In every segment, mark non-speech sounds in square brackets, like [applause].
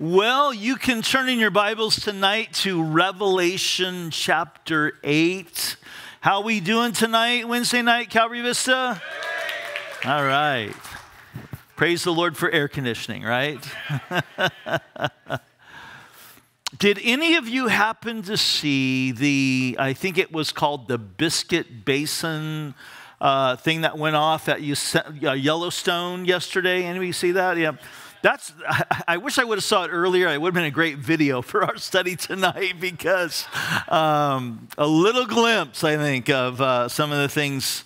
Well, you can turn in your Bibles tonight to Revelation chapter 8. How we doing tonight, Wednesday night, Calvary Vista? All right. Praise the Lord for air conditioning, right? [laughs] Did any of you happen to see the, I think it was called the Biscuit Basin uh, thing that went off at uh, Yellowstone yesterday? Anybody see that? Yeah. That's, I wish I would have saw it earlier. It would have been a great video [laughs] for our study tonight because um, a little glimpse, I think, of uh, some of the things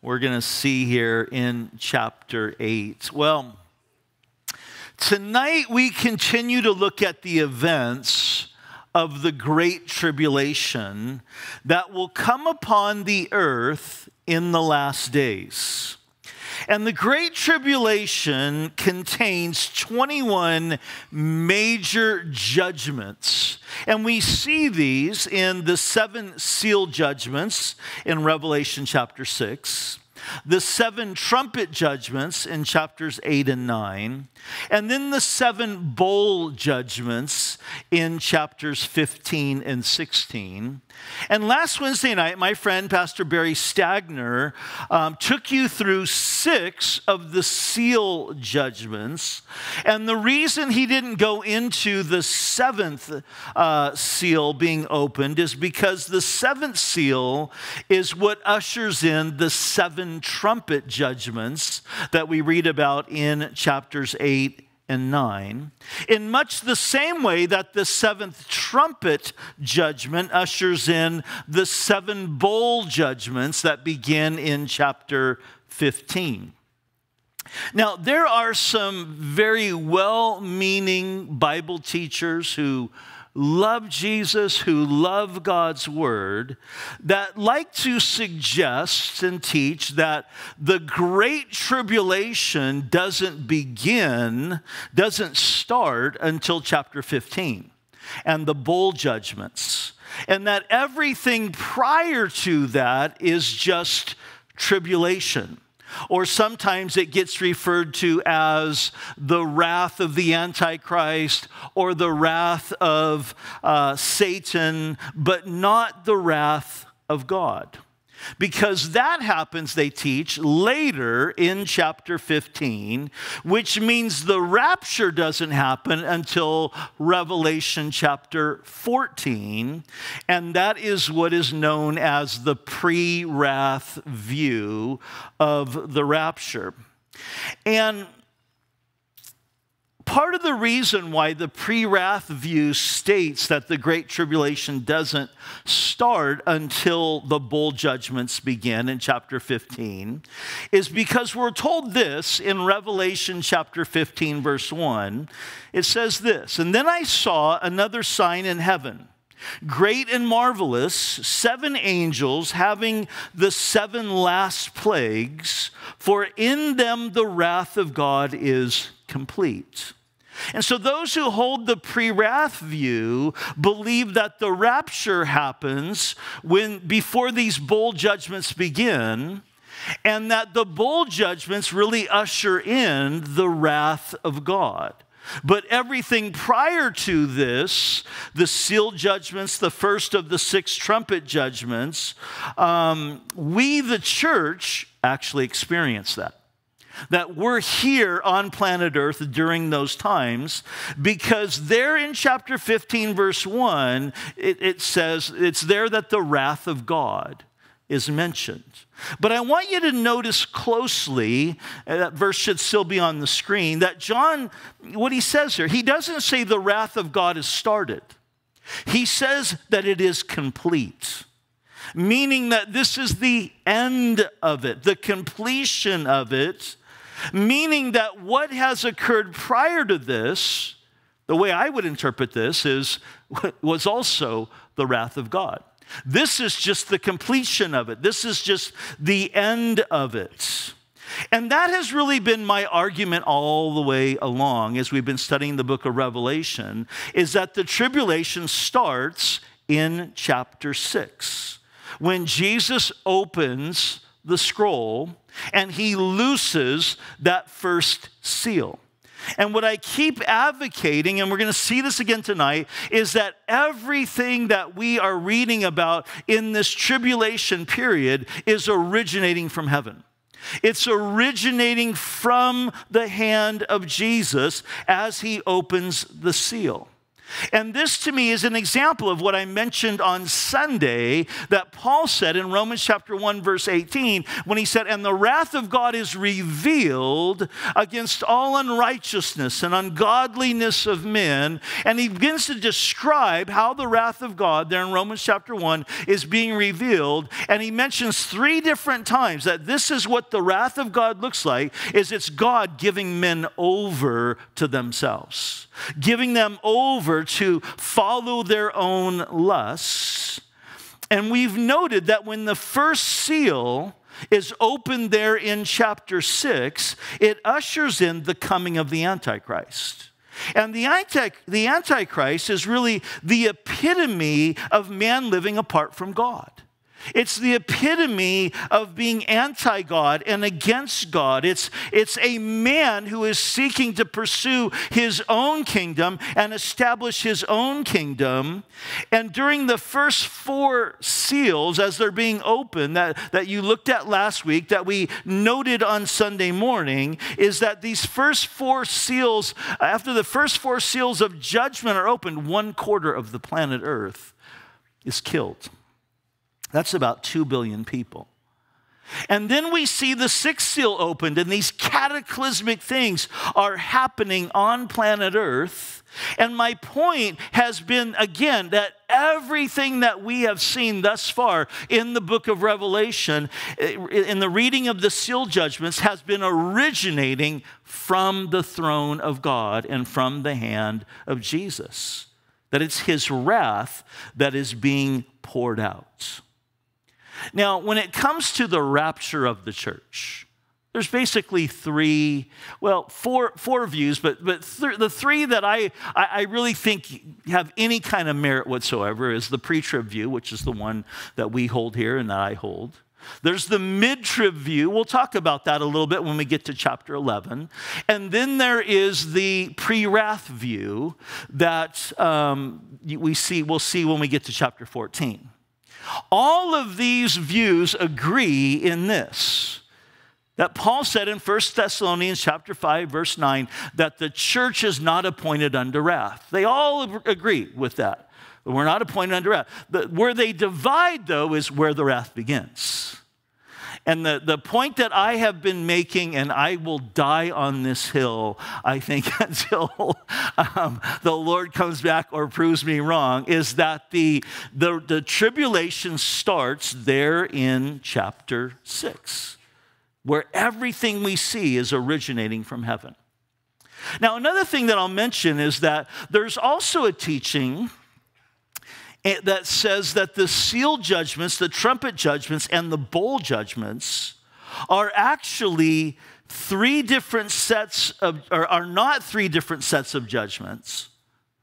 we're going to see here in chapter 8. Well, tonight we continue to look at the events of the Great Tribulation that will come upon the earth in the last days. And the Great Tribulation contains 21 major judgments. And we see these in the seven seal judgments in Revelation chapter 6 the seven trumpet judgments in chapters 8 and 9, and then the seven bowl judgments in chapters 15 and 16. And last Wednesday night, my friend Pastor Barry Stagner um, took you through six of the seal judgments. And the reason he didn't go into the seventh uh, seal being opened is because the seventh seal is what ushers in the seven trumpet judgments that we read about in chapters 8 and 9, in much the same way that the seventh trumpet judgment ushers in the seven bowl judgments that begin in chapter 15. Now, there are some very well meaning Bible teachers who love Jesus, who love God's word, that like to suggest and teach that the great tribulation doesn't begin, doesn't start until chapter 15 and the bowl judgments. And that everything prior to that is just tribulation or sometimes it gets referred to as the wrath of the Antichrist or the wrath of uh, Satan, but not the wrath of God. Because that happens, they teach, later in chapter 15, which means the rapture doesn't happen until Revelation chapter 14. And that is what is known as the pre wrath view of the rapture. And part of the reason why the pre wrath view states that the Great Tribulation doesn't start until the bowl judgments begin in chapter 15 is because we're told this in Revelation chapter 15, verse 1. It says this And then I saw another sign in heaven. Great and marvelous, seven angels having the seven last plagues, for in them the wrath of God is complete. And so those who hold the pre wrath view believe that the rapture happens when before these bowl judgments begin and that the bowl judgments really usher in the wrath of God. But everything prior to this, the seal judgments, the first of the six trumpet judgments, um, we, the church, actually experience that that we're here on planet Earth during those times because there in chapter 15, verse 1, it, it says it's there that the wrath of God is mentioned. But I want you to notice closely, uh, that verse should still be on the screen, that John, what he says here, he doesn't say the wrath of God has started. He says that it is complete meaning that this is the end of it, the completion of it, Meaning that what has occurred prior to this, the way I would interpret this, is [laughs] was also the wrath of God. This is just the completion of it. This is just the end of it. And that has really been my argument all the way along as we've been studying the book of Revelation is that the tribulation starts in chapter 6 when Jesus opens the scroll and he looses that first seal. And what I keep advocating, and we're going to see this again tonight, is that everything that we are reading about in this tribulation period is originating from heaven. It's originating from the hand of Jesus as he opens the seal. And this to me is an example of what I mentioned on Sunday that Paul said in Romans chapter 1 verse 18 when he said and the wrath of God is revealed against all unrighteousness and ungodliness of men. And he begins to describe how the wrath of God there in Romans chapter 1 is being revealed. And he mentions three different times that this is what the wrath of God looks like is it's God giving men over to themselves giving them over to follow their own lusts. And we've noted that when the first seal is opened there in chapter 6, it ushers in the coming of the Antichrist. And the, anti- the Antichrist is really the epitome of man living apart from God. It's the epitome of being anti God and against God. It's, it's a man who is seeking to pursue his own kingdom and establish his own kingdom. And during the first four seals, as they're being opened, that, that you looked at last week, that we noted on Sunday morning, is that these first four seals, after the first four seals of judgment are opened, one quarter of the planet Earth is killed. That's about 2 billion people. And then we see the sixth seal opened, and these cataclysmic things are happening on planet Earth. And my point has been again that everything that we have seen thus far in the book of Revelation, eh, in the reading of the seal judgments, has been originating from the throne of God and from the hand of Jesus. That it's his wrath that is being poured out. Now, when it comes to the rapture of the church, there's basically three, well, four, four views, but, but th- the three that I, I really think have any kind of merit whatsoever is the pre trib view, which is the one that we hold here and that I hold. There's the mid trib view. We'll talk about that a little bit when we get to chapter 11. And then there is the pre wrath view that um, we see, we'll see when we get to chapter 14. All of these views agree in this that Paul said in 1 Thessalonians chapter 5 verse 9 that the church is not appointed under wrath. They all agree with that. We're not appointed under wrath. where they divide though is where the wrath begins. And the, the point that I have been making, and I will die on this hill, I think, [laughs] until um, the Lord comes back or proves me wrong, is that the, the, the tribulation starts there in chapter 6, where everything we see is originating from heaven. Now, another thing that I'll mention is that there's also a teaching that says that the seal judgments, the trumpet judgments, and the bowl judgments are actually three different sets of, or are not three different sets of judgments.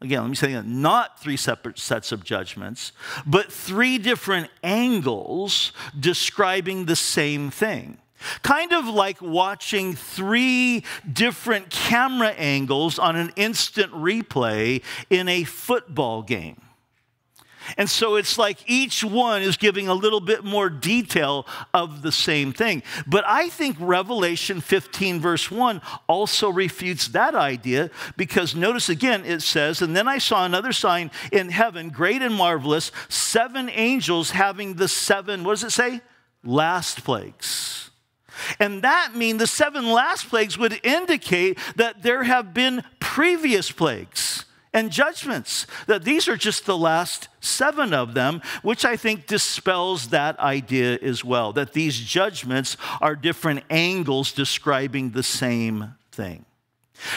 Again, let me say again, not three separate sets of judgments, but three different angles describing the same thing. Kind of like watching three different camera angles on an instant replay in a football game. And so it's like each one is giving a little bit more detail of the same thing. But I think Revelation 15, verse 1, also refutes that idea because notice again, it says, And then I saw another sign in heaven, great and marvelous, seven angels having the seven, what does it say? Last plagues. And that means the seven last plagues would indicate that there have been previous plagues and judgments. That these are just the last seven of them, which I think dispels that idea as well. That these judgments are different angles describing the same thing.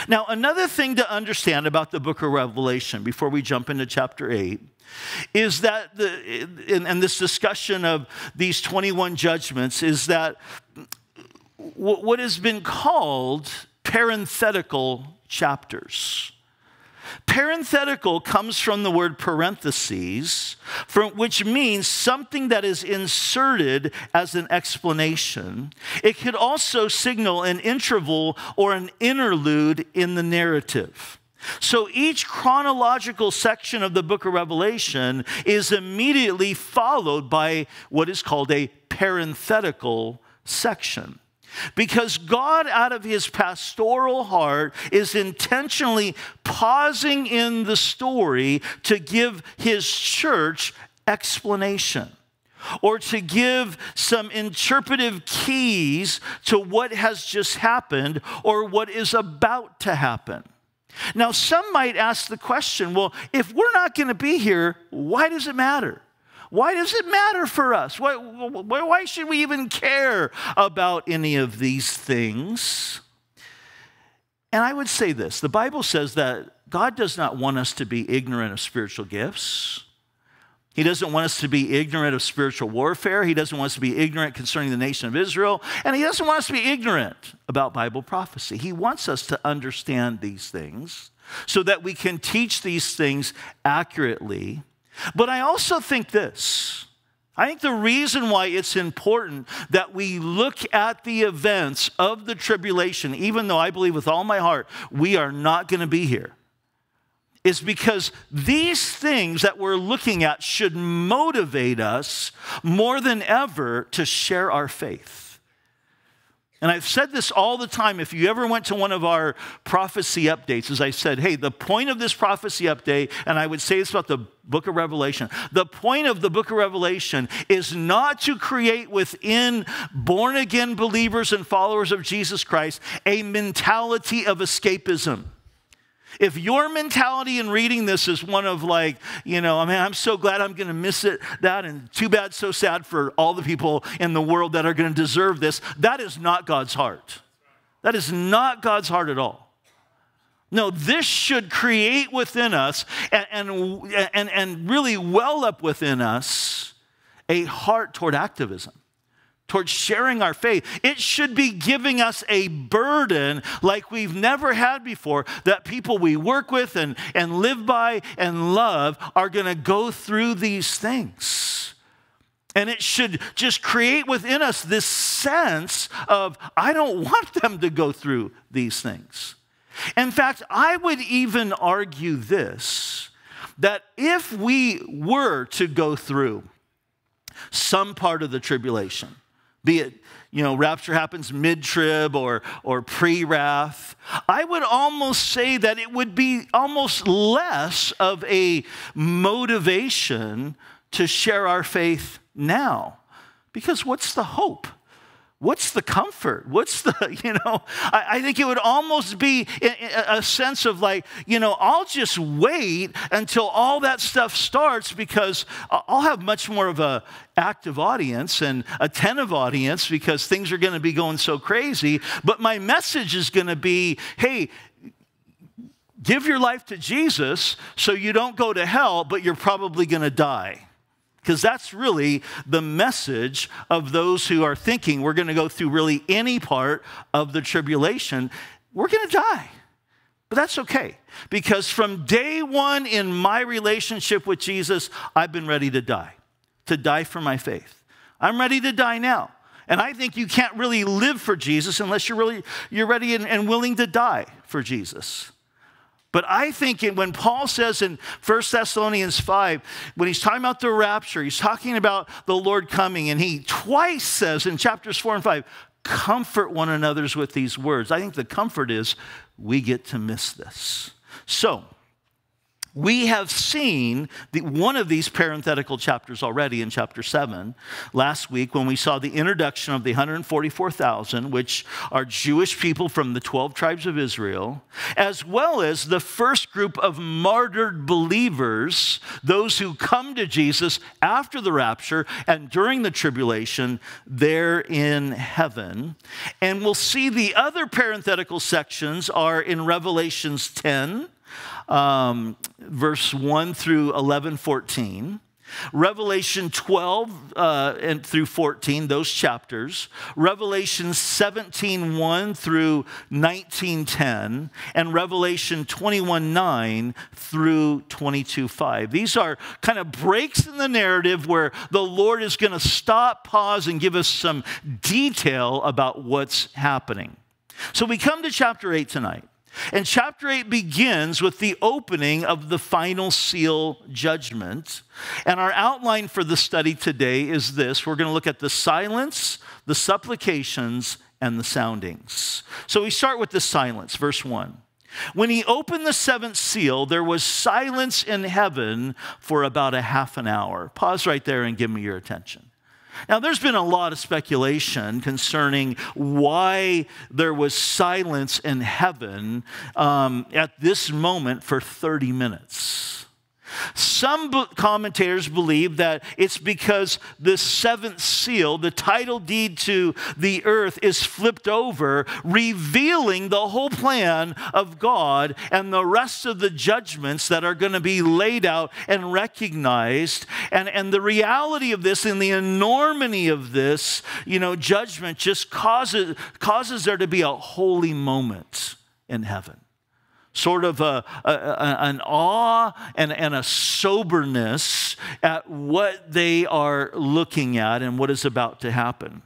Now, another thing to understand about the book of Revelation before we jump into chapter 8 is that, the, in this discussion of these 21 judgments, is that what has been called parenthetical chapters. Parenthetical comes from the word parentheses, from, which means something that is inserted as an explanation. It could also signal an interval or an interlude in the narrative. So each chronological section of the book of Revelation is immediately followed by what is called a parenthetical section. Because God, out of his pastoral heart, is intentionally pausing in the story to give his church explanation or to give some interpretive keys to what has just happened or what is about to happen. Now, some might ask the question well, if we're not going to be here, why does it matter? Why does it matter for us? Why, why, should we even care about any of these things? And I would say this the Bible says that God does not want us to be ignorant of spiritual gifts. He doesn't want us to be ignorant of spiritual warfare. He doesn't want us to be ignorant concerning the nation of Israel. And He doesn't want us to be ignorant about Bible prophecy. He wants us to understand these things so that we can teach these things accurately. But I also think this. I think the reason why it's important that we look at the events of the tribulation, even though I believe with all my heart we are not going to be here, is because these things that we're looking at should motivate us more than ever to share our faith. And I've said this all the time. If you ever went to one of our prophecy updates, as I said, hey, the point of this prophecy update, and I would say this about the book of Revelation, the point of the book of Revelation is not to create within born again believers and followers of Jesus Christ a mentality of escapism. If your mentality in reading this is one of like, you know, I mean, I'm so glad I'm going to miss it, that, and too bad, so sad for all the people in the world that are going to deserve this, that is not God's heart. That is not God's heart at all. No, this should create within us and, and, and, and really well up within us a heart toward activism towards sharing our faith. It should be giving us a burden like we've never had before that people we work with and, and live by and love are going to go through these things. And it should just create within us this sense of, I don't [laughs] want them to go through these things. In fact, I would even argue this that if we were to go through some part of the tribulation, be it you know rapture happens mid-trib or or pre-wrath i would almost say that it would be almost less of a motivation to share our faith now. Because what's the hope What's the comfort? What's the, [laughs] you know, I, I, think it would almost be a sense of like, you know, I'll just wait until all that stuff starts because I'll have much more of a active audience and attentive audience because things are going to be going so crazy. But my message is going to be, hey, give your life to Jesus so you don't go to hell, but you're probably going to die. Because that's really the message of those who are thinking we're going to go through really any part of the tribulation. We're going to die. But that's okay. Because from day one in my relationship with Jesus, I've been ready to die, to die for my faith. I'm ready to die now. And I think you can't really live for Jesus unless you're really you're ready and, and willing to die for Jesus. But I think when Paul says in 1 Thessalonians 5, when he's talking about the rapture, he's talking about the Lord coming, and he twice says in chapters 4 and 5, comfort one another's with these words. I think the comfort is we get to miss this. So, we have seen the, one of these parenthetical chapters already in chapter 7 last week when we saw the introduction of the 144,000, which are Jewish people from the 12 tribes of Israel, as well as the first group of martyred believers, those who come to Jesus after the rapture and during the tribulation, there in heaven. And we'll see the other parenthetical sections are in Revelations 10 um, verse 1 through 11, 14. Revelation 12 uh, and through 14, those chapters. Revelation 17, 1 through 19, 10. And Revelation 21, 9 through 22, 5. These are kind of breaks in the narrative where the Lord is going to stop, pause, and give us some detail about what's happening. So we come to chapter 8 tonight. And chapter 8 begins with the opening of the final seal judgment. And our outline for the study today is this we're going to look at the silence, the supplications, and the soundings. So we start with the silence, verse 1. When he opened the seventh seal, there was silence in heaven for about a half an hour. Pause right there and give me your attention. Now, there's been a lot of speculation concerning why there was silence in heaven um, at this moment for 30 minutes. Some commentators believe that it's because the seventh seal, the title deed to the earth, is flipped over, revealing the whole plan of God and the rest of the judgments that are going to be laid out and recognized. And, and the reality of this and the enormity of this, you know, judgment just causes, causes there to be a holy moment in heaven sort of a, a, an awe and, and a soberness at what they are looking at and what is about to happen.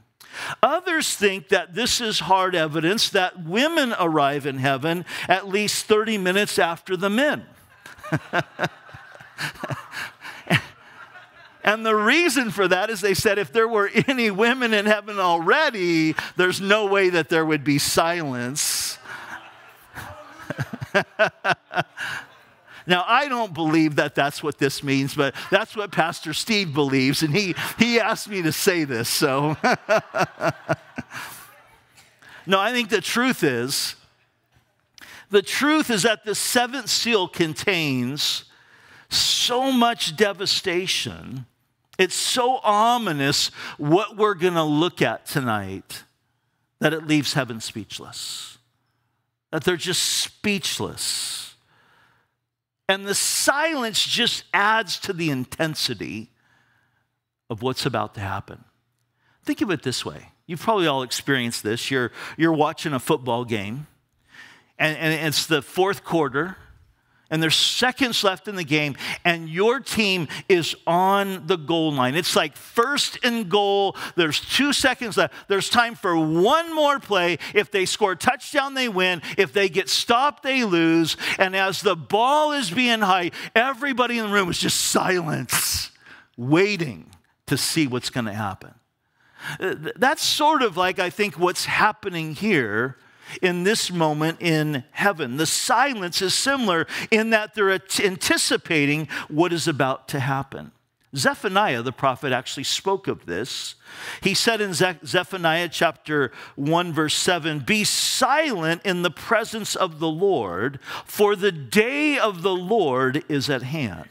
Others think that this is hard evidence that women arrive in heaven at least 30 minutes after the men. [laughs] And the reason for that is they said if there were any women in heaven already, there's no way that there would be silence [laughs] now, I don't believe that that's what this means, but that's what Pastor Steve believes, and he, he asked me to say this, so. [laughs] no, I think the truth is the truth is that the seventh seal contains so much devastation. It's so ominous what we're going to look at tonight that it leaves heaven speechless that they're just speechless. And the silence just adds to the intensity of what's about to happen. Think of it this way. You've probably all experienced this. You're, you're watching a football game, and, and it's the fourth quarter, and there's seconds left in the game, and your team is on the goal line. It's like first and goal. There's two seconds left. There's time for one more play. If they score a touchdown, they win. If they get stopped, they lose. And as the ball is being high, everybody in the room is just silence, waiting to see what's going to happen. That's sort of like, I think, what's happening here in this moment in heaven. The silence is similar in that they're anticipating what is about to happen. Zephaniah, the prophet, actually spoke of this. He said in Zephaniah chapter 1, verse 7 Be silent in the presence of the Lord, for the day of the Lord is at hand.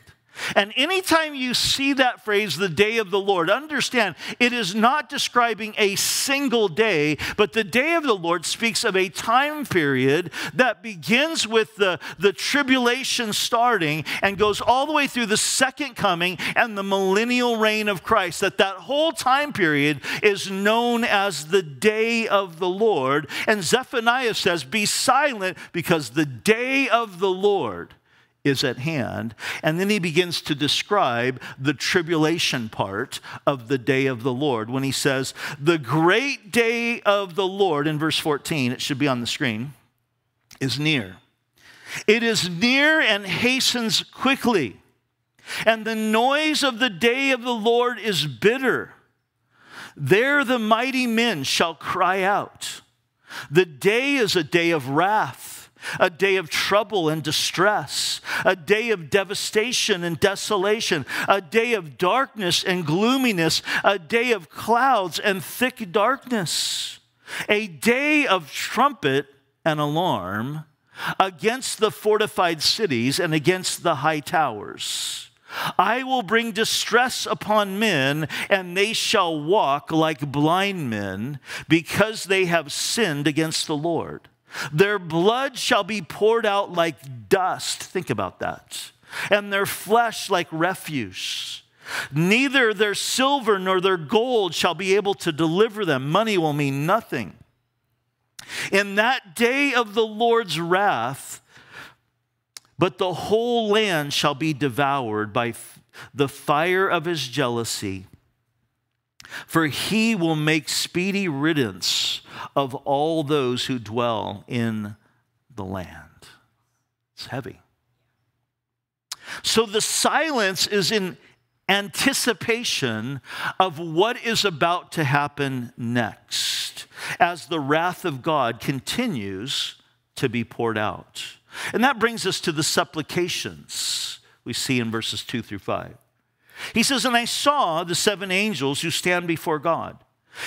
And anytime you see that phrase, the day of the Lord, understand it is not describing a single day, but the day of the Lord speaks of a time period that begins with the, the tribulation starting and goes all the way through the second coming and the millennial reign of Christ. That that whole time period is known as the day of the Lord. And Zephaniah says, Be silent because the day of the Lord is at hand. And then he begins to describe the tribulation part of the day of the Lord when he says, The great day of the Lord, in verse 14, it should be on the screen, is near. It is near and hastens quickly. And the noise of the day of the Lord is bitter. There the mighty men shall cry out. The day is a day of wrath a day of trouble and distress, a day of devastation and desolation, a day of darkness and gloominess, a day of clouds and thick darkness, a day of trumpet and alarm against the fortified cities and against the high towers. I will bring distress upon men, and they shall walk like blind men, because they have sinned against the Lord. Their blood shall be poured out like dust. Think about that. And their flesh like refuse. Neither their silver nor their gold shall be able to deliver them. Money will mean nothing. In that day of the Lord's wrath, but the whole land shall be devoured by the fire of his jealousy. For he will make speedy riddance of all those who dwell in the land. It's heavy. So the silence is in anticipation of what is about to happen next as the wrath of God continues to be poured out. And that brings us to the supplications we see in verses 2 through 5. He says, And I saw the seven angels who stand before God,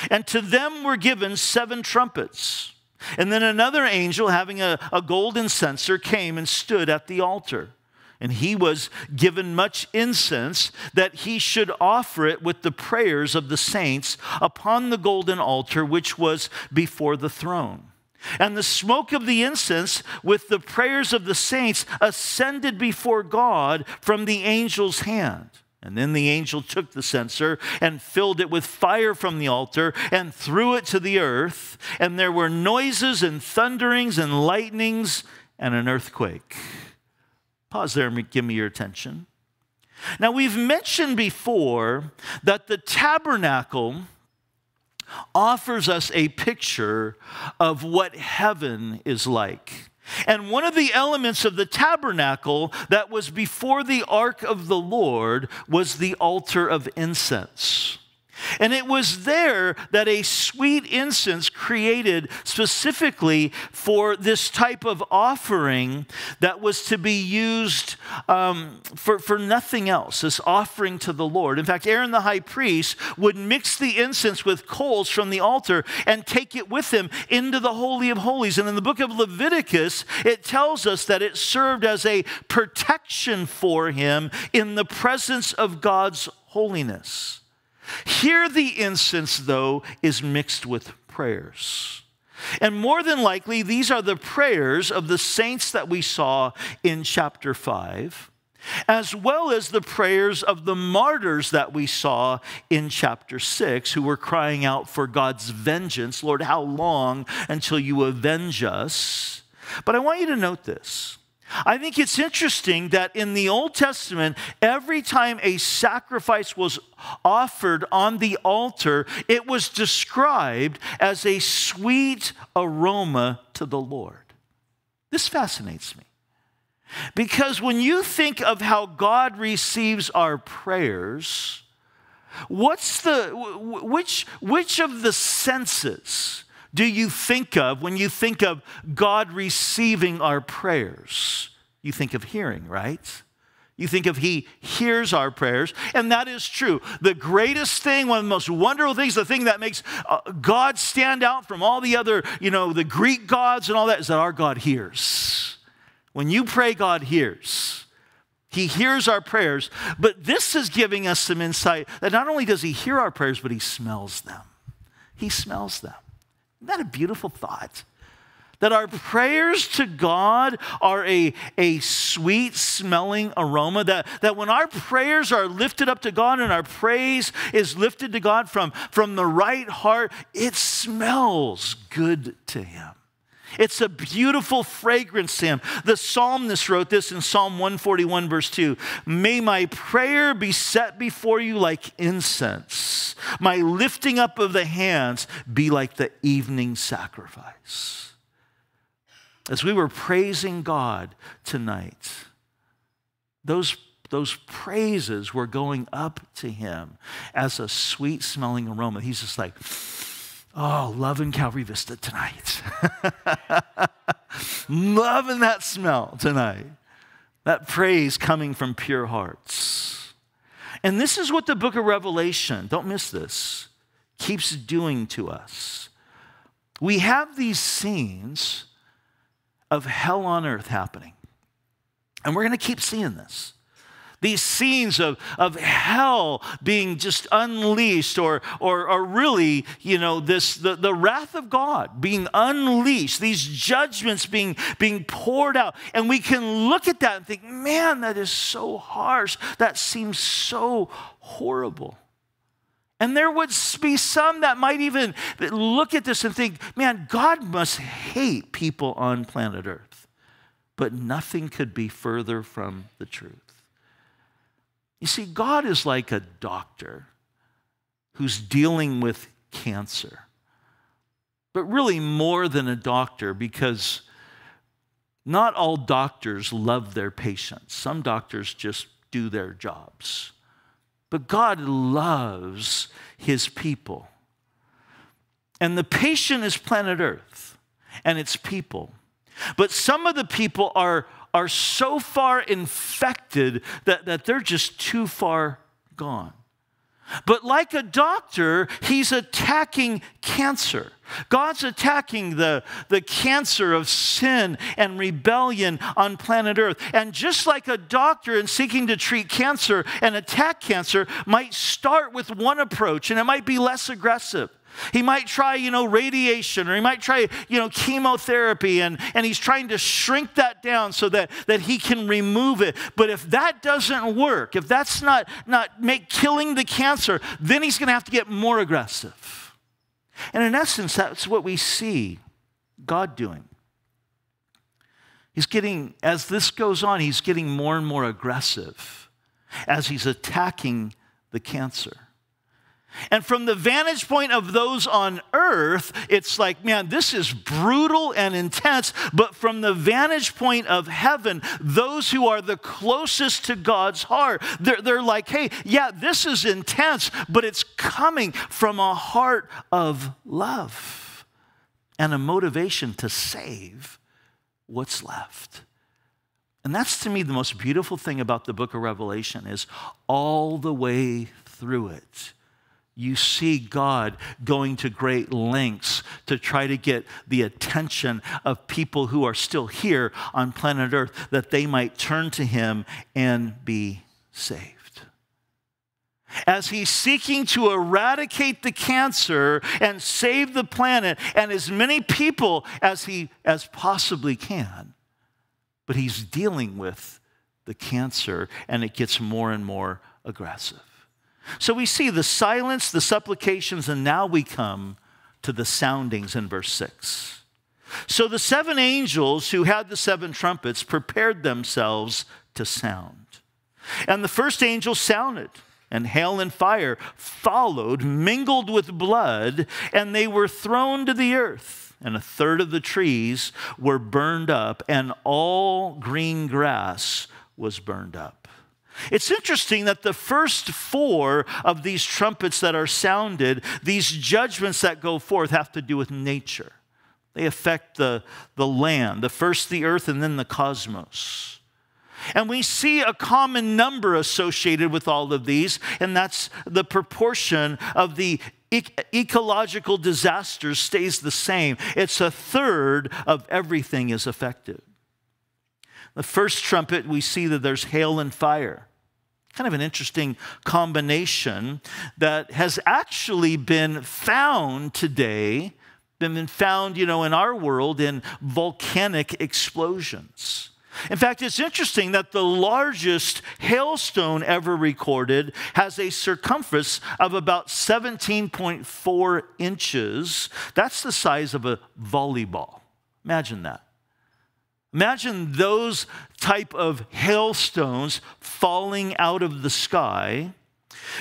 and to them were given seven trumpets. And then another angel, having a, a golden censer, came and stood at the altar. And he was given much incense that he should offer it with the prayers of the saints upon the golden altar which was before the throne. And the smoke of the incense with the prayers of the saints ascended before God from the angel's hand. And then the angel took the censer and filled it with fire from the altar and threw it to the earth. And there were noises and thunderings and lightnings and an earthquake. Pause there and give me your attention. Now, we've mentioned before that the tabernacle offers us a picture of what heaven is like. And one of the elements of the tabernacle that was before the ark of the Lord was the altar of incense. And it was there that a sweet incense created specifically for this type of offering that was to be used um, for, for nothing else, this offering to the Lord. In fact, Aaron the high priest would mix the incense with coals from the altar and take it with him into the Holy of Holies. And in the book of Leviticus, it tells us that it served as a protection for him in the presence of God's holiness. Here, the incense, though, is mixed with prayers. And more than likely, these are the prayers of the saints that we saw in chapter 5, as well as the prayers of the martyrs that we saw in chapter 6, who were crying out for God's vengeance. Lord, how long until you avenge us? But I want you to note this I think it's interesting that in the Old Testament, every time a sacrifice was offered on the altar, it was described as a sweet aroma to the Lord. This fascinates me. Because when you think of how God receives our prayers, what's the which which of the senses do you think of when you think of God receiving our prayers? You think of hearing, right? You think of He hears our prayers, and that is true. The greatest thing, one of the most wonderful things, the thing that makes uh, God stand out from all the other, you know, the Greek gods and all that, is that our God hears. When you pray, God hears. He hears our prayers, but this is giving us some insight that not only does He hear our prayers, but He smells them. He smells them. Isn't that a beautiful thought? That our prayers to God are a, a sweet smelling aroma. That, that when our prayers are lifted up to God and our praise is lifted to God from, from the right heart, it smells good to Him. It's a beautiful fragrance to him. The psalmist wrote this in Psalm 141, verse 2 May my prayer be set before you like incense, my lifting up of the hands be like the evening sacrifice. As we were praising God tonight, those those praises were going up to him as a sweet smelling aroma. He's just like, Oh, loving Calvary Vista tonight. [laughs] loving that smell tonight. That praise coming from pure hearts. And this is what the book of Revelation, don't miss this, keeps doing to us. We have these scenes of hell on earth happening. And we're going to keep seeing this. These scenes of, of hell being just unleashed or, or, or really you know this the, the wrath of god being unleashed these judgments being being poured out and we can look at that and think man that is so harsh that seems so horrible and there would be some that might even look at this and think, man, God must hate people on planet Earth. But nothing could be further from the truth. You see, God is like a doctor who's dealing with cancer, but really more than a doctor because not all doctors love their patients. Some doctors just do their jobs. But God loves his people. And the patient is planet Earth and its people. But some of the people are, are so far infected that, that they're just too far gone. But like a doctor, he's attacking cancer. God's attacking the, the cancer of sin and rebellion on planet Earth. And just like a doctor in seeking to treat cancer and attack cancer might start with one approach and it might be less aggressive. He might try, you know, radiation or he might try, you know, chemotherapy and, and he's trying to shrink that down so that, that he can remove it. But if that doesn't work, if that's not, not make killing the cancer, then he's going to have to get more aggressive. And in essence, that's what we see God doing. He's getting, as this goes on, he's getting more and more aggressive as he's attacking the cancer. And from the vantage point of those on earth, it's like, man, this is brutal and intense. But from the vantage point of heaven, those who are the closest to God's heart, they're, they're like, hey, yeah, this is intense, but it's coming from a heart of love and a motivation to save what's left. And that's to me the most beautiful thing about the book of Revelation is all the way through it you see God going to great lengths to try to get the attention of people who are still here on planet Earth that they might turn to Him and be saved. As he's seeking to eradicate the cancer and save the planet and as many people as he as possibly can, but he's dealing with the cancer and it gets more and more aggressive. So we see the silence, the supplications, and now we come to the soundings in verse 6. So the seven angels who had the seven trumpets prepared themselves to sound. And the first angel sounded, and hail and fire followed, mingled with blood, and they were thrown to the earth. And a third of the trees were burned up, and all green grass was burned up. It's interesting that the first four of these trumpets that are sounded, these judgments that go forth, have to do with nature. They affect the, the land, the first the earth, and then the cosmos. And we see a common number associated with all of these, and that's the proportion of the ecological disasters stays the same. It's a third of everything is affected. The first trumpet, we see that there's hail and fire. Kind of an interesting combination that has actually been found today, been found, you know, in our world in volcanic explosions. In fact, it's interesting that the largest hailstone ever recorded has a circumference of about 17.4 inches. That's the size of a volleyball. Imagine that. Imagine those type of hailstones falling out of the sky,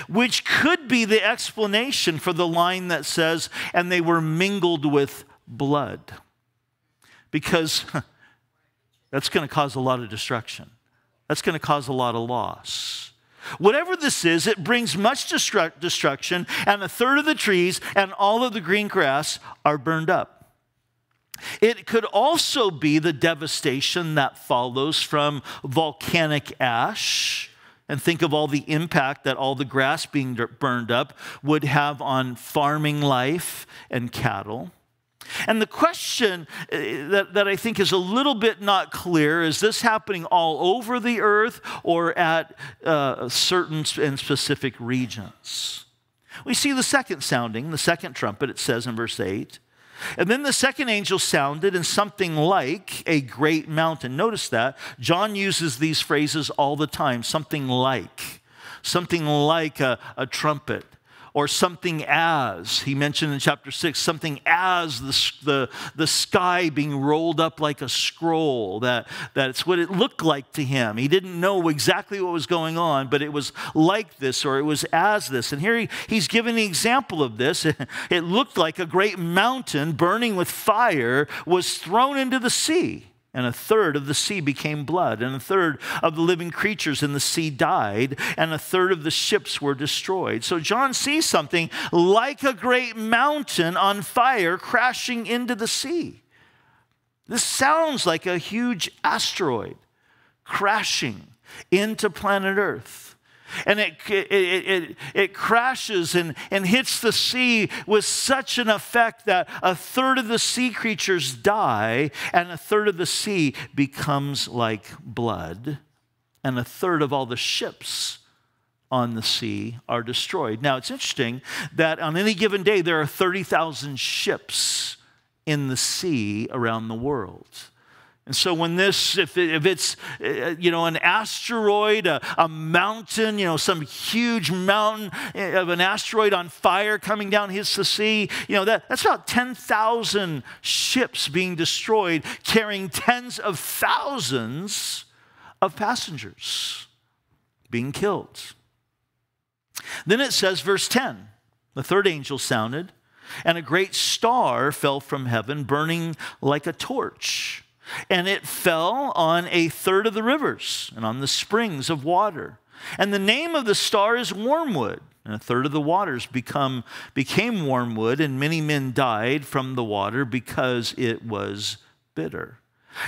which could be the explanation for the line that says, and they were mingled with blood. Because that's going to cause a lot of destruction. That's going to cause a lot of loss. Whatever this is, it brings much destruction, and a third of the trees and all of the green grass are burned up. It could also be the devastation that follows from volcanic ash. And think of all the impact that all the grass being burned up would have on farming life and cattle. And the question uh, that, that I think is a little bit not clear is this happening all over the earth or at uh, certain and specific regions? We see the second sounding, the second trumpet, it says in verse 8. And then the second angel sounded, and something like a great mountain. Notice that. John uses these phrases all the time something like, something like a, a trumpet or something as. He mentioned in chapter 6 something as the, the, the sky being rolled up like a scroll. That, that's what it looked like to him. He didn't know exactly what was going on, but it was like this or it was as this. And here he, he's giving an example of this. [laughs] It looked like a great mountain burning with fire was thrown into the sea and a third of the sea became blood, and a third of the living creatures in the sea died, and a third of the ships were destroyed. So John sees something like a great mountain on fire crashing into the sea. This sounds like a huge asteroid crashing into planet Earth and it, it, it, it, crashes and, and hits the sea with such an effect that a third of the sea creatures die, and a third of the sea becomes like blood, and a third of all the ships on the sea are destroyed. Now, it's interesting that on any given day, there are 30,000 ships in the sea around the world. And so when this, if, it, if it's, uh, you know, an asteroid, a, a, mountain, you know, some huge mountain uh, of an asteroid on fire coming down hits the sea, you know, that, that's about 10,000 ships being destroyed, carrying tens of thousands of passengers being killed. Then it says, verse 10, the third angel sounded, and a great star fell from heaven, burning like a torch and it fell on a third of the rivers and on the springs of water. And the name of the star is wormwood. And a third of the waters become, became wormwood, and many men died from the water because it was bitter.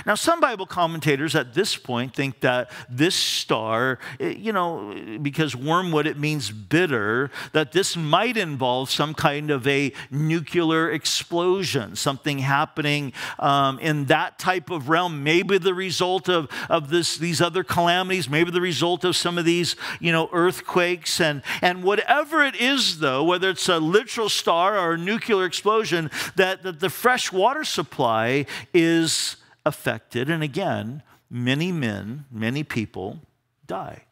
Now, some Bible commentators at this point think that this star, eh, you know, because wormwood, it means bitter, that this might involve some kind of a nuclear explosion, something happening um, in that type of realm, maybe the result of, of this, these other calamities, maybe the result of some of these, you know, earthquakes. And, and whatever it is, though, whether it's a literal star or a nuclear explosion, that, that the fresh water supply is affected. And again, many men, many people die.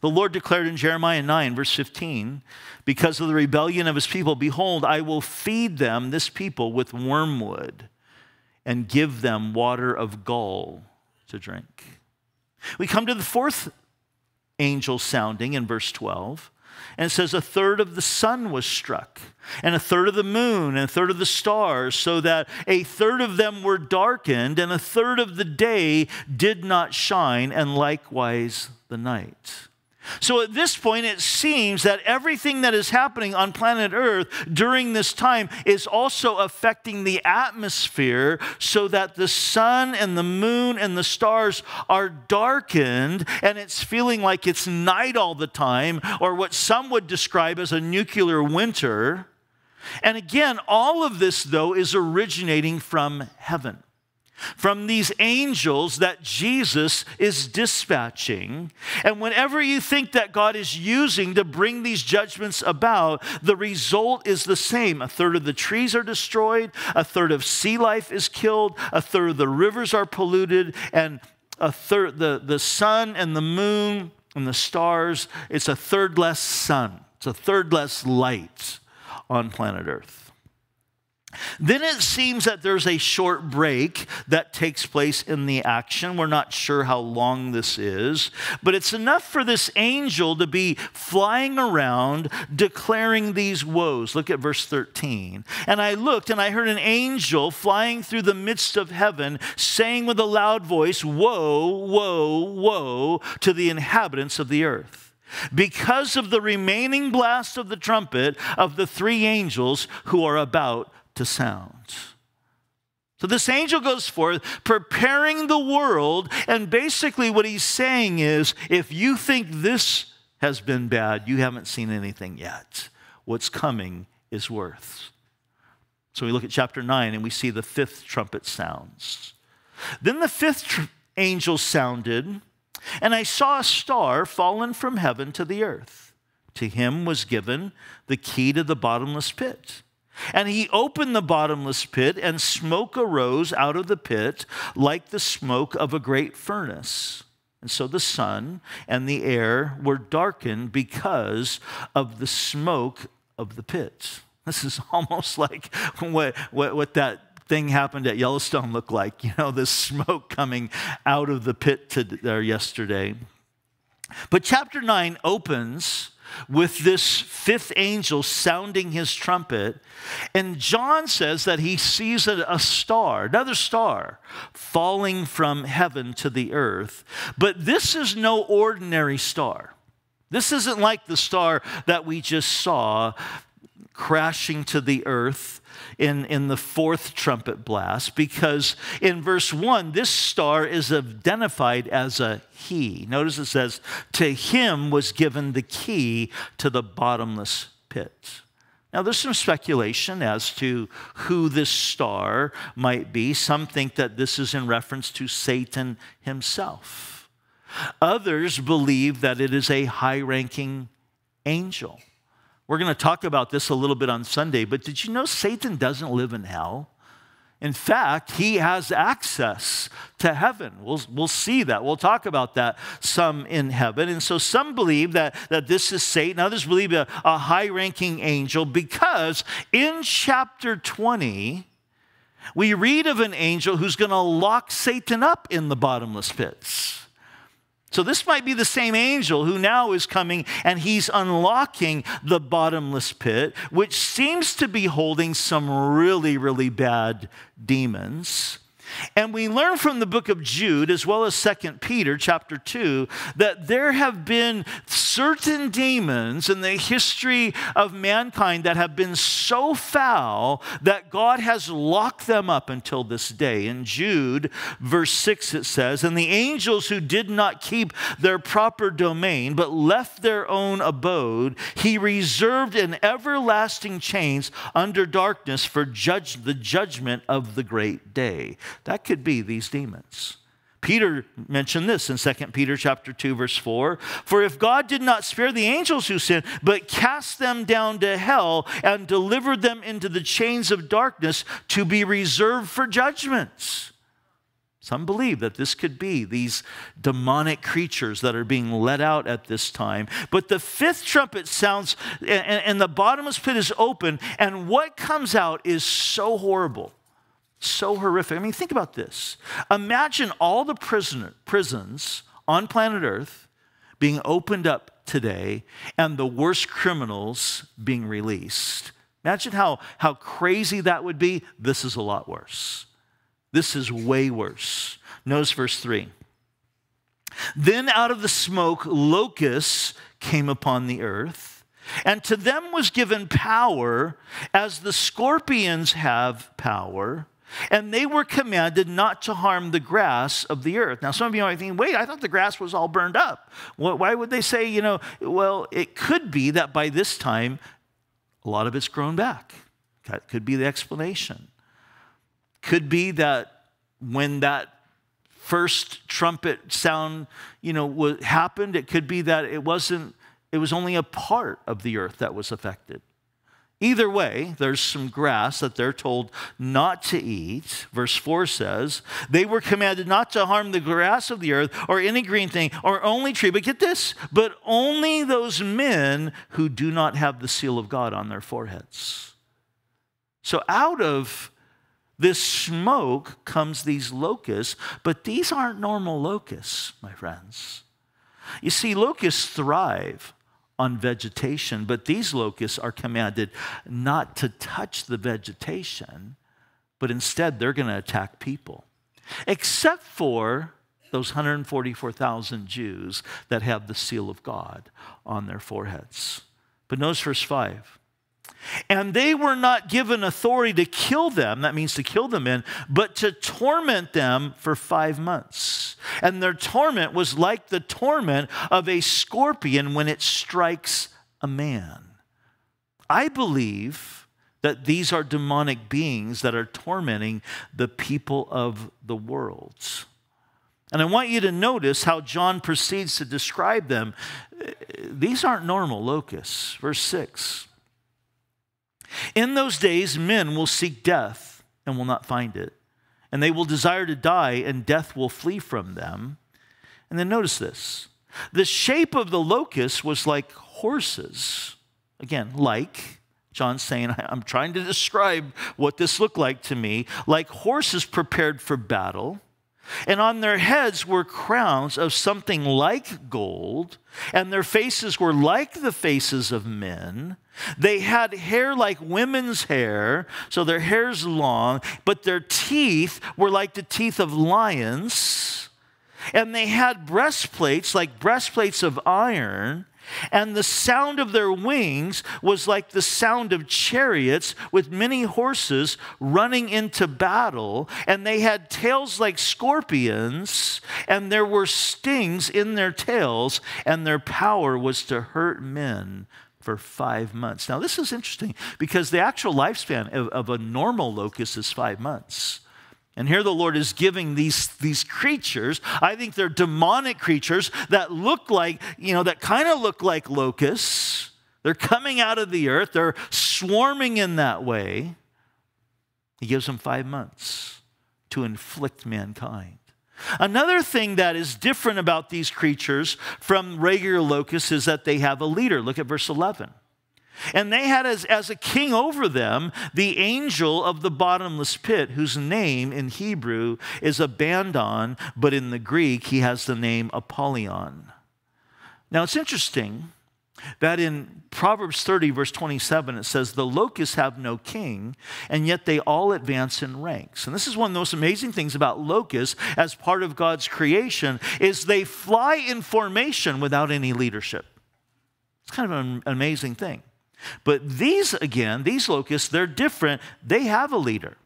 The Lord declared in Jeremiah 9, verse 15, because of the rebellion of his people, behold, I will feed them, this people, with wormwood and give them water of gall to drink. We come to the fourth angel sounding in verse 12. And says, a third of the sun was struck, and a third of the moon, and a third of the stars, so that a third of them were darkened, and a third of the day did not shine, and likewise the night. So at this point, it seems that everything that is happening on planet Earth during this time is also affecting the atmosphere so that the sun and the moon and the stars are darkened and it's feeling like it's night all the time, or what some would describe as a nuclear winter. And again, all of this, though, is originating from heaven from these angels that Jesus is dispatching. And whenever you think that God is using to bring these judgments about, the result is the same. A third of the trees are destroyed, a third of sea life is killed, a third of the rivers are polluted, and a third the, the sun and the moon and the stars, it's a third less sun. It's a third less light on planet Earth. Then it seems that there's a short break that takes place in the action. We're not sure how long this is, but it's enough for this angel to be flying around declaring these woes. Look at verse 13. And I looked and I heard an angel flying through the midst of heaven saying with a loud voice, Woe, woe, woe to the inhabitants of the earth because of the remaining blast of the trumpet of the three angels who are about to sound. So this angel goes forth preparing the world, and basically what he's saying is if you think this has been bad, you haven't seen anything yet. What's coming is worse. So we look at chapter 9 and we see the fifth trumpet sounds. Then the fifth tr- angel sounded, and I saw a star fallen from heaven to the earth. To him was given the key to the bottomless pit. And he opened the bottomless pit, and smoke arose out of the pit like the smoke of a great furnace. And so the sun and the air were darkened because of the smoke of the pit. [laughs] This is almost like what, what, what that thing happened at Yellowstone looked like. You know, this smoke coming out of the pit to there yesterday. But chapter 9 opens with this fifth angel sounding his trumpet. And John says that he sees a, star, another star, falling from heaven to the earth. But this is no ordinary star. This isn't like the star that we just saw crashing to the earth in, in the fourth trumpet blast because in verse 1, this star is identified as a he. Notice it says, To him was given the key to the bottomless pit. Now, there's some speculation as to who this star might be. Some think that this is in reference to Satan himself. Others believe that it is a high ranking angel. We're going to talk about this a little bit on Sunday, but did you know Satan doesn't live in hell? In fact, he has access to heaven. We'll, we'll see that. We'll talk about that some in heaven. And so some believe that, that this is Satan, others believe a, a high ranking angel because in chapter 20, we read of an angel who's going to lock Satan up in the bottomless pits. So, this might be the same angel who now is coming and he's unlocking the bottomless pit, which seems to be holding some really, really bad demons. And we learn from the book of Jude, as well as 2 Peter chapter 2, that there have been certain demons in the history of mankind that have been so foul that God has locked them up until this day. In Jude, verse 6, it says, And the angels who did not keep their proper domain, but left their own abode, he reserved in everlasting chains under darkness for judge, the judgment of the great day. That could be these demons. Peter mentioned this in 2 Peter chapter 2 verse 4, for if God did not spare the angels who sinned, but cast them down to hell and delivered them into the chains of darkness to be reserved for judgments. Some believe that this could be these demonic creatures that are being let out at this time. But the fifth trumpet sounds, and, and the bottomless pit is open, and what comes out is so horrible so horrific. I mean, think about this. Imagine all the prisoner, prisons on planet Earth being opened up today and the worst criminals being released. Imagine how, how crazy that would be. This is a lot worse. This is way worse. Notice verse 3. Then out of the smoke, locusts came upon the earth, and to them was given power as the scorpions have power and they were commanded not to harm the grass of the earth. Now, some of you might think, wait, I thought the grass was all burned up. Why would they say, you know, well, it could be that by this time, a lot of it's grown back. That could be the explanation. Could be that when that first trumpet sound, you know, happened, it could be that it wasn't, it was only a part of the earth that was affected. Either way, there's some grass that they're told not to eat. Verse 4 says, They were commanded not to harm the grass of the earth or any green thing or only tree. But get this, but only those men who do not have the seal of God on their foreheads. So out of this smoke comes these locusts, but these aren't normal locusts, my friends. You see, locusts thrive on vegetation, but these locusts are commanded not to touch the vegetation, but instead they're going to attack people. Except for those 144,000 Jews that have the seal of God on their foreheads. But notice verse 5. And they were not given authority to kill them, that means to kill the men, but to torment them for five months. And their torment was like the torment of a scorpion when it strikes a man. I believe that these are demonic beings that are tormenting the people of the world. And I want you to notice how John proceeds to describe them. These aren't normal locusts. Verse 6 In those days, men will seek death and will not find it, and they will desire to die, and death will flee from them. And then notice this the shape of the locust was like horses. Again, like John's saying, [laughs] I'm trying to describe what this looked like to me, like horses prepared for battle. And on their heads were crowns of something like gold, and their faces were like the faces of men. They had hair like women's hair, so their hair's long, but their teeth were like the teeth of lions. And they had breastplates like breastplates of iron. And the sound of their wings was like the sound of chariots with many horses running into battle. And they had tails like scorpions, and there were stings in their tails, and their power was to hurt men for five months. Now, this is interesting because the actual lifespan of, of a normal locust is five months. And here the Lord is giving these, these creatures, I think they're demonic creatures that look like, you know, that kind of look like locusts. They're coming out of the earth, they're swarming in that way. He gives them five months to inflict mankind. Another thing that is different about these creatures from regular locusts is that they have a leader. Look at verse 11. And they had as, as a king over them the angel of the bottomless pit, whose name in Hebrew is Abaddon, but in the Greek he has the name Apollyon. Now it's interesting that in Proverbs 30, verse 27, it says, The locusts have no king, and yet they all advance in ranks. And this is one of the most amazing things about locusts as part of God's creation, is they fly in formation without any leadership. It's kind of an amazing thing. But these, again, these locusts, they're different. They have a leader.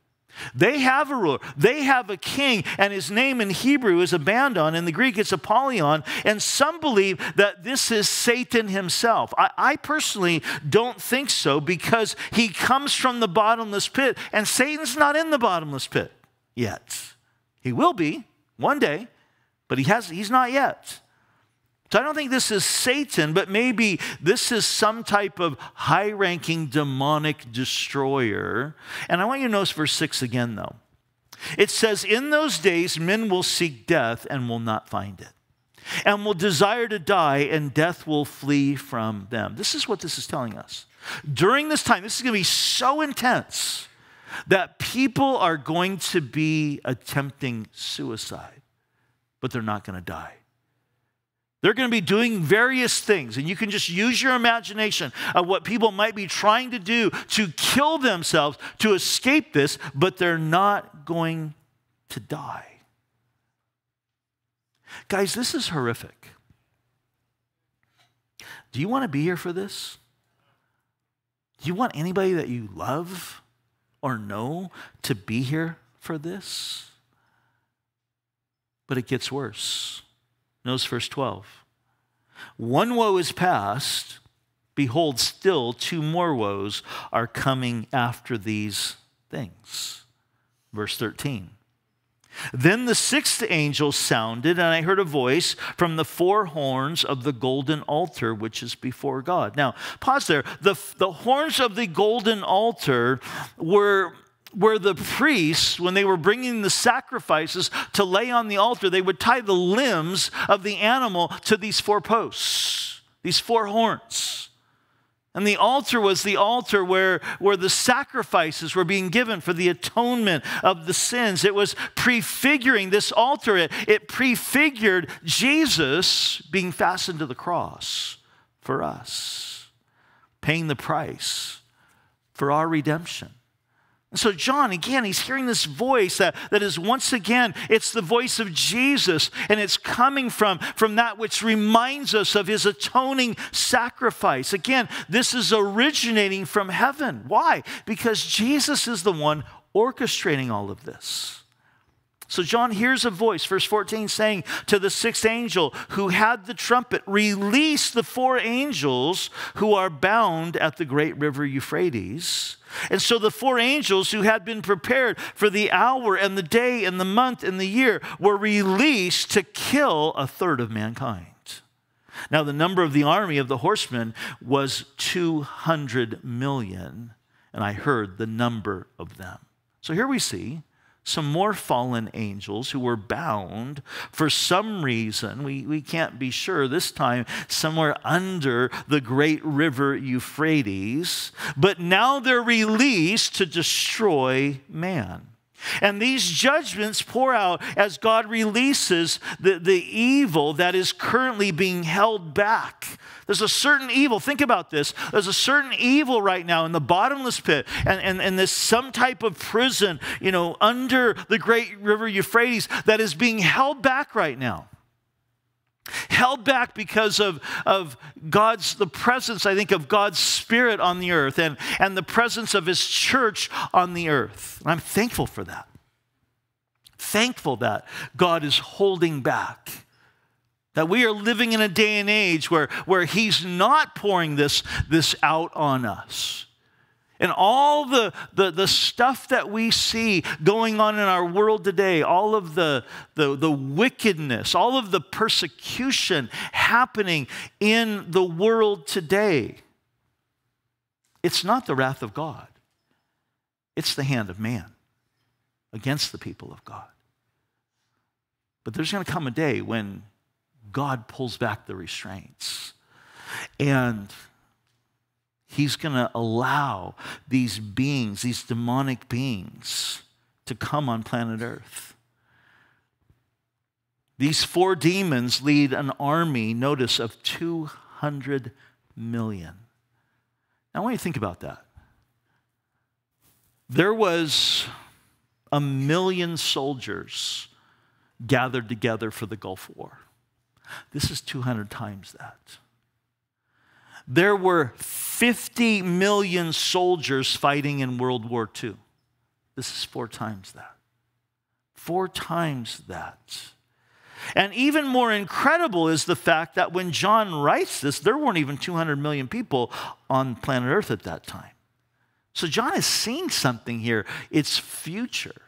They have a ruler. They have a king, and his name in Hebrew is Abaddon. In the Greek, it's Apollyon. And some believe that this is Satan himself. I, I, personally don't think so because he comes from the bottomless pit, and Satan's not in the bottomless pit yet. He will be one day, but he has, he's not yet. So I don't think this is Satan, but maybe this is some type of high ranking demonic destroyer. And I want you to notice verse 6 again, though. It says, In those days, men will seek death and will not find it, and will desire to die, and death will flee from them. This is what this is telling us. During this time, this is going to be so intense that people are going to be attempting suicide, but they're not going to die. They're going to be doing various things, and you can just use your imagination of what people might be trying to do to kill themselves to escape this, but they're not going to die. Guys, this is horrific. Do you want to be here for this? Do you want anybody that you love or know to be here for this? But it gets worse. Notice verse 12. One woe is past. Behold, still two more woes are coming after these things. Verse 13. Then the sixth angel sounded, and I heard a voice from the four horns of the golden altar which is before God. Now, pause there. The, the horns of the golden altar were where the priests, when they were bringing the sacrifices to lay on the altar, they would tie the limbs of the animal to these four posts, these four horns. And the altar was the altar where, where the sacrifices were being given for the atonement of the sins. It was prefiguring this altar, it, it prefigured Jesus being fastened to the cross for us, paying the price for our redemption. So, John, again, he's hearing this voice that, that is once again, it's the voice of Jesus, and it's coming from, from that which reminds us of his atoning sacrifice. Again, this is originating from heaven. Why? Because Jesus is the one orchestrating all of this. So John hears a voice, verse 14, saying to the sixth angel who had the trumpet, Release the four angels who are bound at the great river Euphrates. And so the four angels who had been prepared for the hour and the day and the month and the year were released to kill a third of mankind. Now, the number of the army of the horsemen was 200 million, and I heard the number of them. So here we see some more fallen angels who were bound for some reason. We, we can't be sure this time, somewhere under the great river Euphrates. But now they're released to destroy man. And these judgments pour out as God releases the, the evil that is currently being held back. There's a certain evil, think about this. There's a certain evil right now in the bottomless pit and, and, and this some type of prison, you know, under the great river Euphrates that is being held back right now held back because of, of God's, the presence, I think, of God's Spirit on the earth and, and the presence of His church on the earth. And I'm thankful for that. Thankful that God is holding back. That we are living in a day and age where, where He's not pouring this, this out on us. And all the, the, the stuff that we see going on in our world today, all of the, the, the wickedness, all of the persecution happening in the world today, it's not the wrath of God, it's the hand of man against the people of God. But there's going to come a day when God pulls back the restraints. And He's going to allow these beings, these demonic beings, to come on planet Earth. These four demons lead an army, notice, of 200 million. Now, I want you to think about that. There was a million soldiers gathered together for the Gulf War. This is 200 times that. There were 50 million soldiers fighting in World War II. This is four times that. Four times that. And even more incredible is the fact that when John writes this, there weren't even 200 million people on planet Earth at that time. So John is seeing something here. It's future.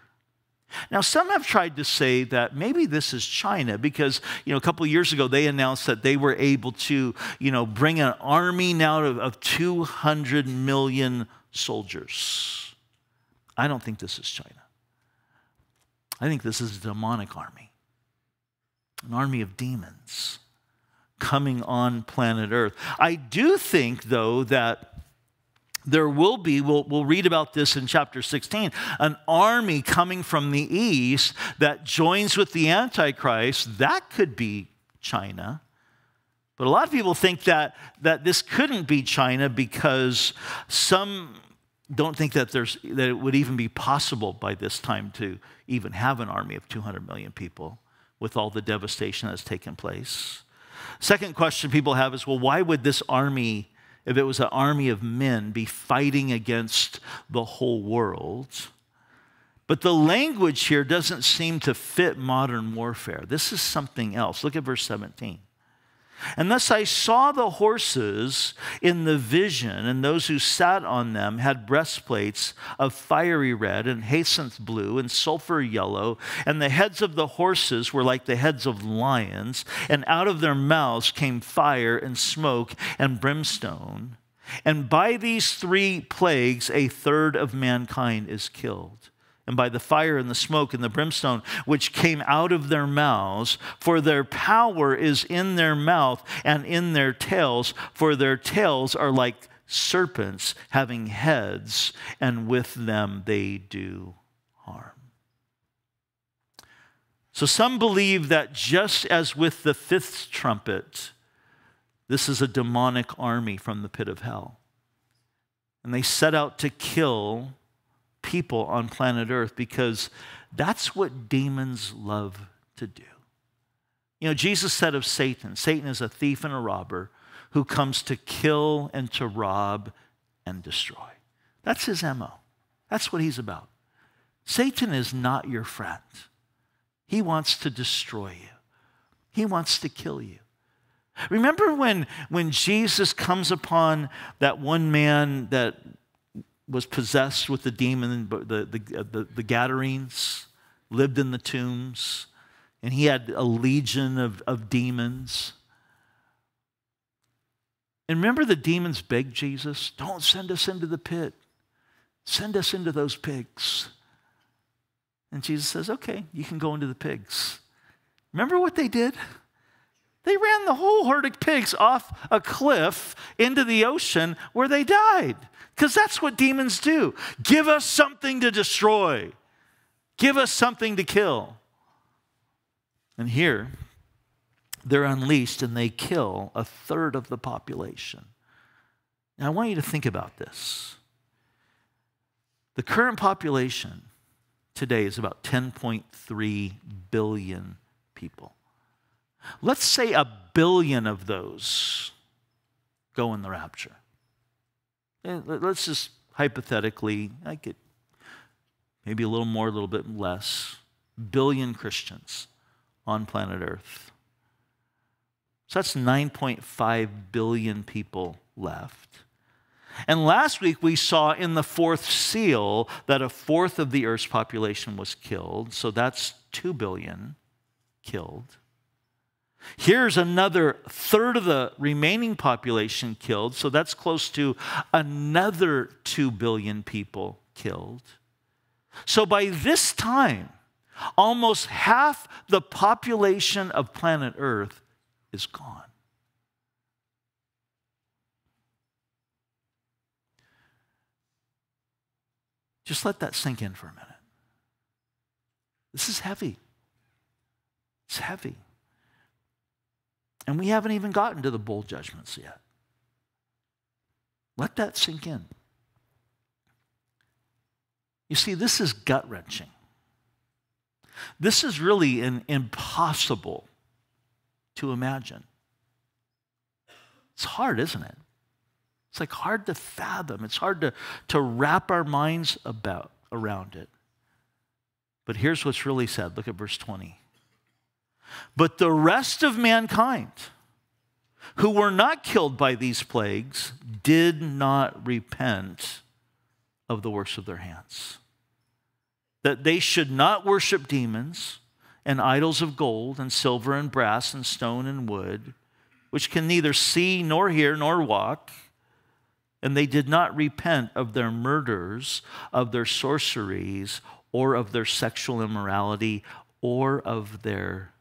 Now, some have tried to say that maybe this is China because, you know, a couple years ago they announced that they were able to, you know, bring an army now of, of 200 million soldiers. I don't think this is China. I think this is a demonic army, an army of demons coming on planet Earth. I do think, though, that there will be, we'll, we'll read about this in chapter 16, an army coming from the east that joins with the Antichrist. That could be China. But a lot of people think that, that this couldn't be China because some don't think that, there's, that it would even be possible by this time to even have an army of 200 million people with all the devastation that's taken place. Second question people have is well, why would this army if it was an army of men, be fighting against the whole world. But the language here doesn't seem to fit modern warfare. This is something else. Look at verse 17. And thus I saw the horses in the vision, and those who sat on them had breastplates of fiery red and jacinth blue and sulfur yellow, and the heads of the horses were like the heads of lions, and out of their mouths came fire and smoke and brimstone. And by these three plagues, a third of mankind is killed and by the fire and the smoke and the brimstone which came out of their mouths. For their power is in their mouth and in their tails, for their tails are like serpents having heads, and with them they do harm. So some believe that just as with the fifth trumpet, this is a demonic army from the pit of hell. And they set out to kill people on planet Earth because that's what demons love to do. You know, Jesus said of Satan Satan is a thief and a robber who comes to kill and to rob and destroy. That's his MO. That's what he's about. Satan is not your friend. He wants to destroy you, He wants to kill you. Remember when, when Jesus comes upon that one man that was possessed with the demon, the, the, the, the Gadarenes, lived in the tombs, and he had a legion of, of demons. And remember, the demons begged Jesus, Don't send us into the pit, send us into those pigs. And Jesus says, Okay, you can go into the pigs. Remember what they did? They ran the whole herd of pigs off a cliff into the ocean where they died. Because that's what demons do. Give us something to destroy, give us something to kill. And here, they're unleashed and they kill a third of the population. Now, I want you to think about this. The current population today is about 10.3 billion people. Let's say a billion of those go in the rapture. Let's just hypothetically, I get maybe a little more, a little bit less, billion Christians on planet Earth. So that's 9.5 billion people left. And last week we saw in the fourth seal that a fourth of the Earth's population was killed. So that's 2 billion killed. Here's another third of the remaining population killed. So that's close to another 2 billion people killed. So by this time, almost half the population of planet Earth is gone. Just let that sink in for a minute. This is heavy. It's heavy. And we haven't even gotten to the bowl judgments yet. Let that sink in. You see, this is gut wrenching. This is really an impossible to imagine. It's hard, isn't it? It's like hard to fathom. It's hard to, to wrap our minds about around it. But here's what's really said. Look at verse 20. But the rest of mankind who were not killed by these plagues did not repent of the works of their hands. That they should not worship demons and idols of gold and silver and brass and stone and wood, which can neither see nor hear nor walk. And they did not repent of their murders, of their sorceries, or of their sexual immorality, or of their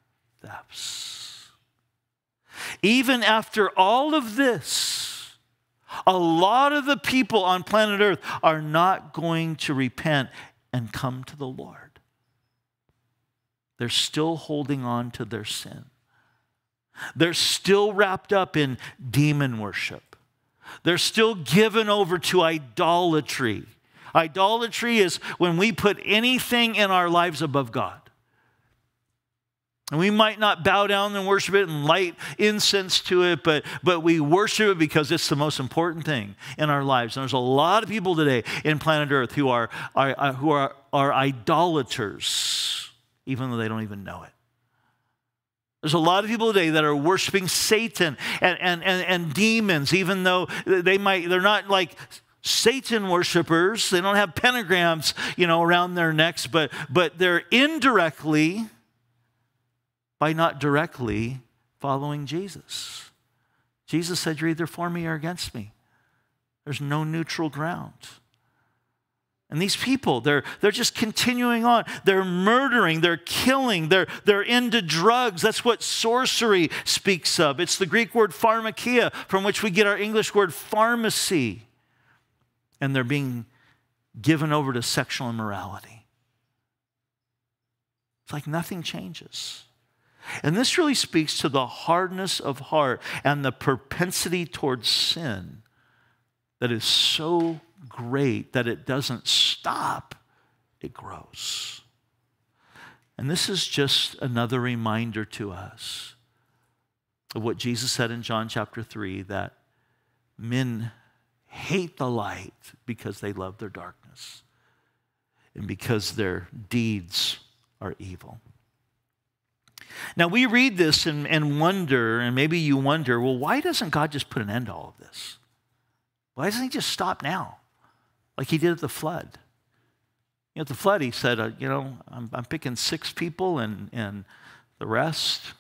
thefts. Even after all of this, a lot of the people on planet Earth are not going to repent and come to the Lord. They're still holding on to their sin. They're still wrapped up in demon worship. They're still given over to idolatry. Idolatry is when we put anything in our lives above God. And we might not bow down and worship it and light incense to it, but, but we worship it because it's the most important thing in our lives. And there's a lot of people today in planet Earth who are, are, who are, are idolaters even though they don't even know it. There's a lot of people today that are worshiping Satan and, and, and, and demons, even though they might, they're not like Satan worshipers. They don't have pentagrams, you know, around their necks, but, but they're indirectly, by not directly, following Jesus. Jesus said, You're either for me or against me. There's no neutral ground. And these people, they're, they're just continuing on. They're murdering, they're killing, they're, they're into drugs. That's what sorcery speaks of. It's the Greek word pharmakia, from which we get our English word pharmacy. And they're being given over to sexual immorality. It's like nothing changes. And this really speaks to the hardness of heart and the propensity towards sin that is so great that it doesn't stop, it grows. And this is just another reminder to us of what Jesus said in John chapter 3 that men hate the light because they love their darkness and because their deeds are evil. Now, we read this and, and wonder, and maybe you wonder, well, why doesn't God just put an end to all of this? Why doesn't He just stop now, like He did at the flood? You know, at the flood, He said, uh, you know, I'm, I'm picking six people, and, and the rest,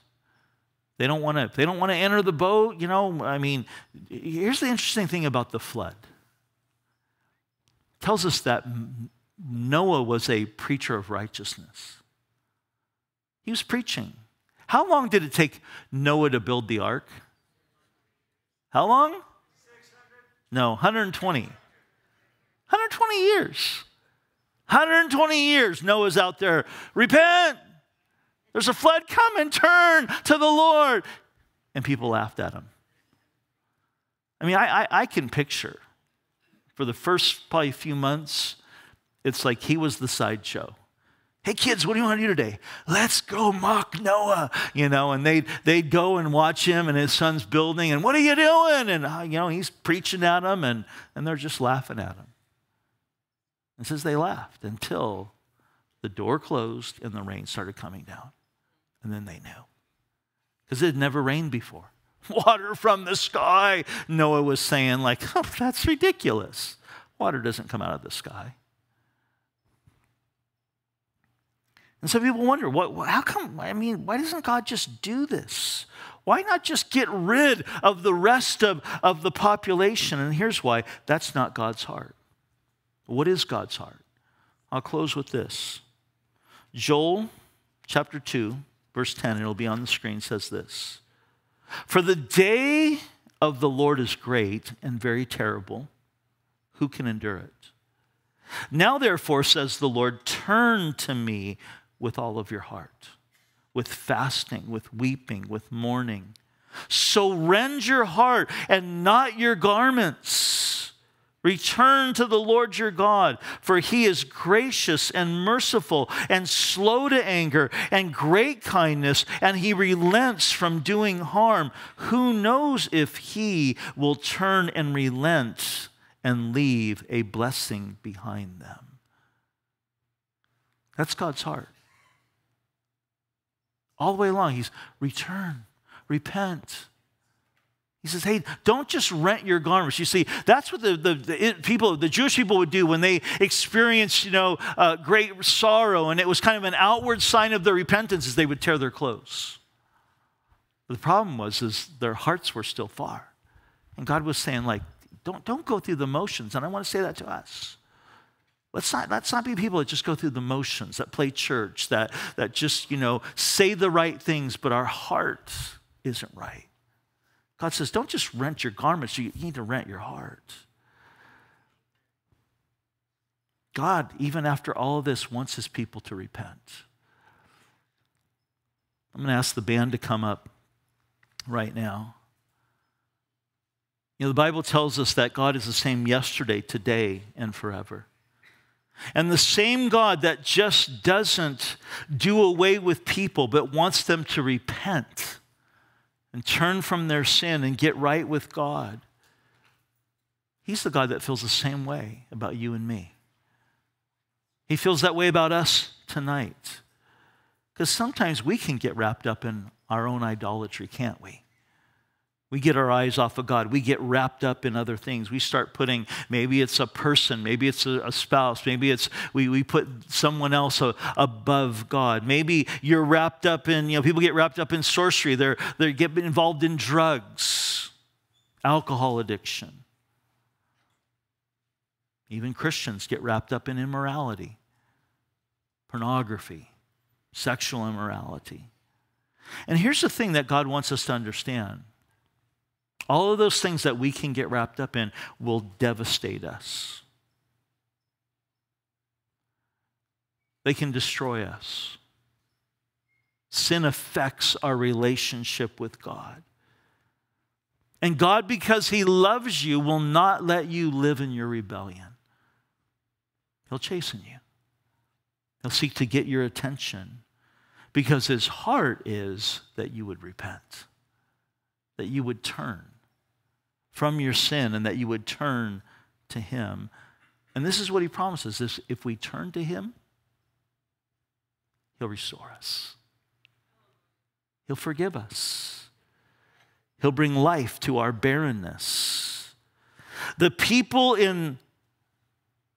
they don't want to. They don't want to enter the boat. You know, I mean, here's the interesting thing about the flood. It tells us that Noah was a preacher of righteousness. He was preaching. How long did it take Noah to build the ark? How long? 600. No, 120. 120 years. 120 years Noah's out there. Repent. There's a flood coming. Turn to the Lord. And people laughed at him. I mean, I, I, I can picture for the first probably few months, it's like he was the sideshow. Hey kids, what do you want to do today? Let's go mock Noah, you know, and they'd, they'd go and watch him and his son's building, and what are you doing? And, uh, you know, he's preaching at them, and, and they're just laughing at him. And says they laughed until the door closed and the rain started coming down. And then they knew. Because it had never rained before. [laughs] Water from the sky, Noah was saying, like, oh, [laughs] that's ridiculous. Water doesn't come out of the sky. And so people wonder, what, how come, I mean, why doesn't God just do this? Why not just get rid of the rest of, of the population? And here's why that's not God's heart. What is God's heart? I'll close with this. Joel chapter 2, verse 10, and it'll be on the screen, says this For the day of the Lord is great and very terrible. Who can endure it? Now, therefore, says the Lord, turn to me with all of your heart, with fasting, with weeping, with mourning. So rend your heart and not your garments. Return to the Lord your God, for he is gracious and merciful and slow to anger and great kindness, and he relents from doing harm. Who knows if he will turn and relent and leave a blessing behind them? That's God's heart. All the way along, he's return, repent. He says, hey, don't just rent your garments. You see, that's what the, the, the people, the Jewish people would do when they experienced, you know, uh, great sorrow, and it was kind of an outward sign of their repentance, is they would tear their clothes. The problem was, is their hearts were still far. And God was saying, like, don't, don't go through the motions. And I want to say that to us. Let's not, let's not be people that just go through the motions, that play church, that, that just, you know, say the right things, but our heart isn't right. God says, don't just rent your garments, you need to rent your heart. God, even after all of this, wants his people to repent. I'm going to ask the band to come up right now. You know, the Bible tells us that God is the same yesterday, today, and forever. And the same God that just doesn't do away with people, but wants them to repent and turn from their sin and get right with God, He's the God that feels the same way about you and me. He feels that way about us tonight. Because sometimes we can get wrapped up in our own idolatry, can't we? We get our eyes off of God. We get wrapped up in other things. We start putting, maybe it's a person, maybe it's a, spouse, maybe it's, we, we put someone else above God. Maybe you're wrapped up in, you know, people get wrapped up in sorcery. They're, they get involved in drugs, alcohol addiction. Even Christians get wrapped up in immorality, pornography, sexual immorality. And here's the thing that God wants us to understand all of those things that we can get wrapped up in will devastate us. They can destroy us. Sin affects our relationship with God. And God, because He loves you, will not let you live in your rebellion. He'll chasten you, He'll seek to get your attention because His heart is that you would repent, that you would turn from your sin and that you would turn to Him. And this is what He promises is if we turn to Him, He'll restore us. He'll forgive us. He'll bring life to our barrenness. The people in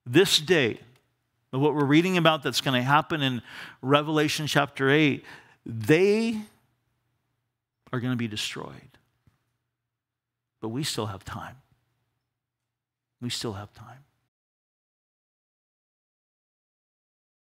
this day, what we're reading about that's going to happen in Revelation chapter 8, they are going to be destroyed. But we still have time. We still have time.